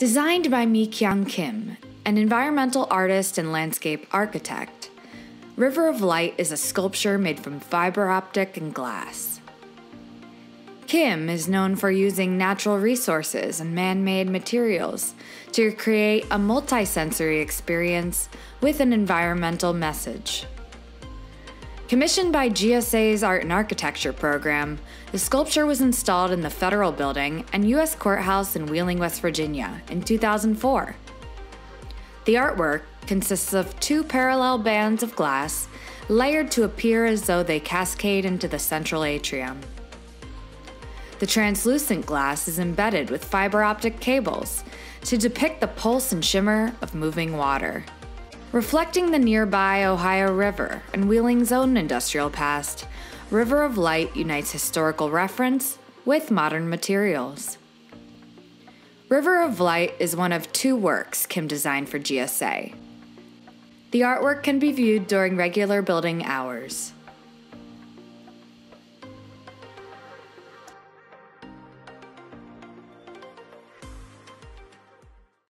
Designed by Mikyoung Kim, an environmental artist and landscape architect, River of Light is a sculpture made from fiber optic and glass. Kim is known for using natural resources and man made materials to create a multisensory experience with an environmental message. Commissioned by GSA's Art and Architecture program, the sculpture was installed in the Federal Building and U.S. Courthouse in Wheeling, West Virginia in 2004. The artwork consists of two parallel bands of glass layered to appear as though they cascade into the central atrium. The translucent glass is embedded with fiber optic cables to depict the pulse and shimmer of moving water. Reflecting the nearby Ohio River and Wheeling's own industrial past, River of Light unites historical reference with modern materials. River of Light is one of two works Kim designed for GSA. The artwork can be viewed during regular building hours.